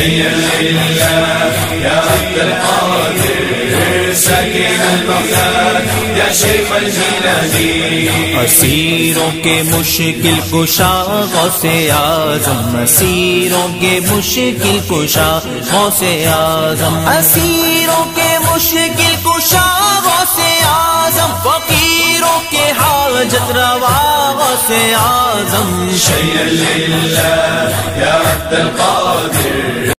شيئا لله يا عبد القادر ساكن البغداد يا شيخ الجيلاني اسیروں کے مشکل کشا غوث اعظم، اسیروں کے مشکل کشا غوث اعظم، اسیروں کے مشکل کشا غوث اعظم، فقیروں کے حاجت روا غوث اعظم۔ شيئا اللہ یا عبد القادر۔